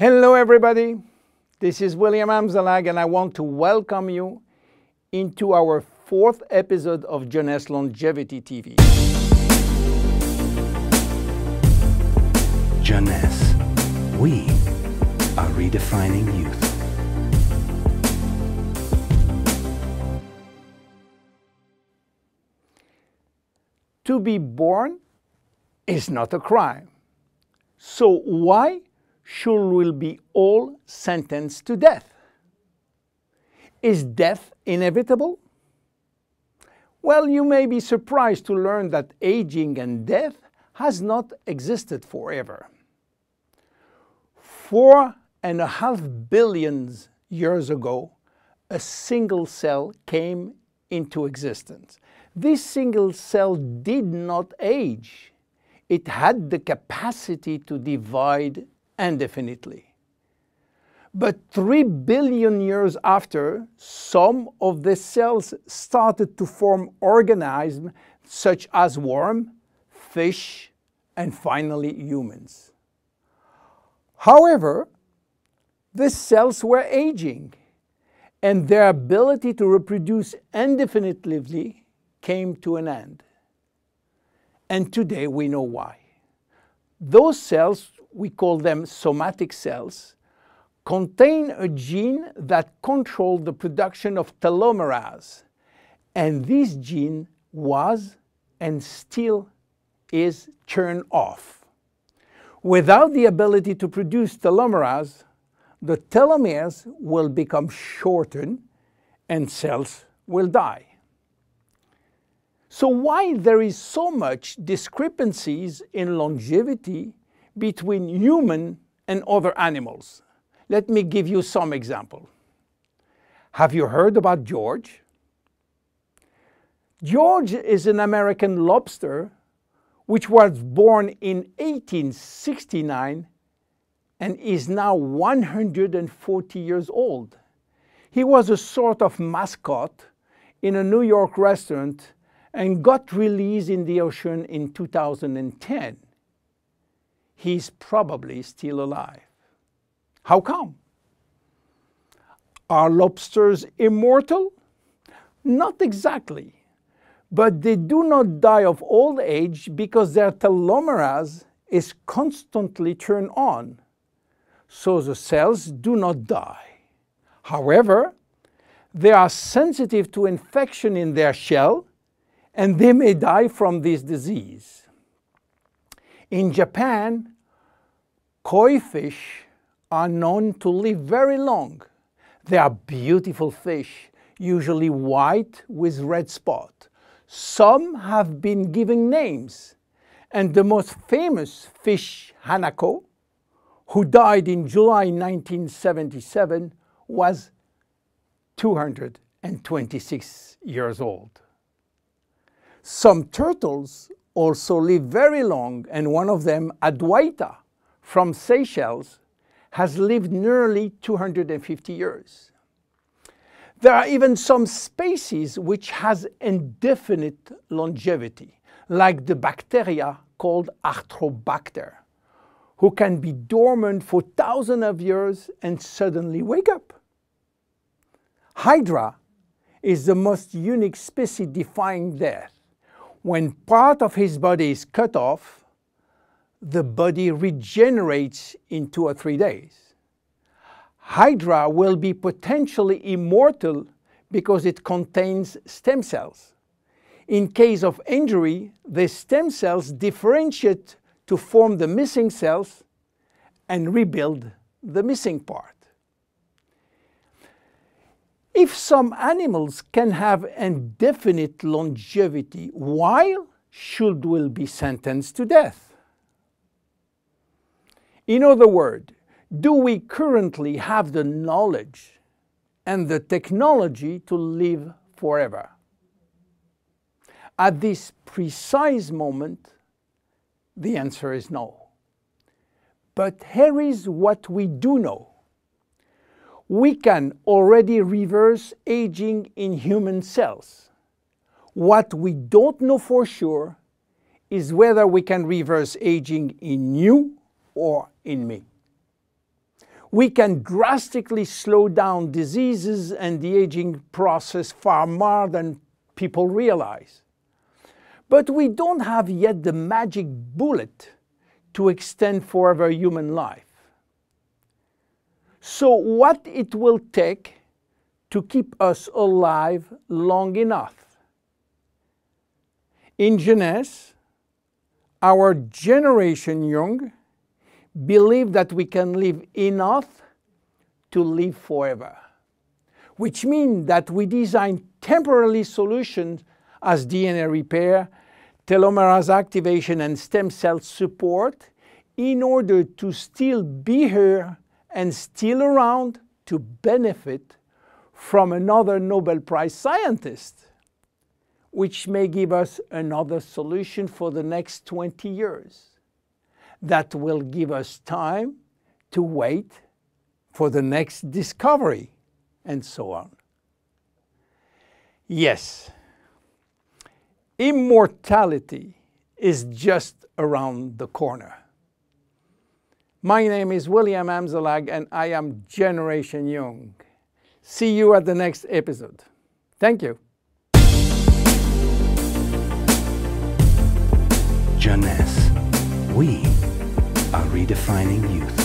Hello, everybody. This is William Amzalag, and I want to welcome you into our fourth episode of Jeunesse Longevity TV. Jeunesse, we are redefining youth. To be born is not a crime. So why should we be all sentenced to death? Is death inevitable? Well, you may be surprised to learn that aging and death has not existed forever. Four and a half billion years ago, a single cell came into existence. This single cell did not age. It had the capacity to divide indefinitely. But three billion years after, some of the cells started to form organisms such as worm, fish, and finally humans. However, these cells were aging, and their ability to reproduce indefinitely came to an end. And today we know why. Those cells, we call them somatic cells, contain a gene that controls the production of telomerase. And this gene was and still is turned off. Without the ability to produce telomerase, the telomeres will become shortened and cells will die. So why there is so much discrepancies in longevity between human and other animals? Let me give you some example. Have you heard about George? George is an American lobster which was born in 1869 and is now 140 years old. He was a sort of mascot in a New York restaurant and got released in the ocean in 2010. He's probably still alive. How come? Are lobsters immortal? Not exactly, but they do not die of old age because their telomerase is constantly turned on, so the cells do not die. However, they are sensitive to infection in their shell and they may die from this disease. In Japan, koi fish are known to live very long. They are beautiful fish, usually white with red spot. Some have been given names, and the most famous fish, Hanako, who died in July 1977, was 226 years old. Some turtles also live very long, and one of them, Adwaita, from Seychelles, has lived nearly 250 years. There are even some species which has indefinite longevity, like the bacteria called Arthrobacter, who can be dormant for thousands of years and suddenly wake up. Hydra is the most unique species defying death. When part of his body is cut off, the body regenerates in two or three days. Hydra will be potentially immortal because it contains stem cells. In case of injury, the stem cells differentiate to form the missing cells and rebuild the missing part. If some animals can have indefinite longevity, why should we be sentenced to death? In other words, do we currently have the knowledge and the technology to live forever? At this precise moment, the answer is no. But here is what we do know. We can already reverse aging in human cells. What we don't know for sure is whether we can reverse aging in you or in me. we can drastically slow down diseases and the aging process far more than people realize. But we don't have yet the magic bullet to extend forever human life. So, what it will take to keep us alive long enough? In Jeunesse, our generation young believe that we can live enough to live forever, which means that we design temporary solutions as DNA repair, telomerase activation, and stem cell support in order to still be here and still around to benefit from another Nobel Prize scientist, which may give us another solution for the next 20 years that will give us time to wait for the next discovery, and so on. Yes, immortality is just around the corner. My name is William Amzalag, and I am Generation Young. See you at the next episode. Thank you. Jeunesse. We are redefining youth.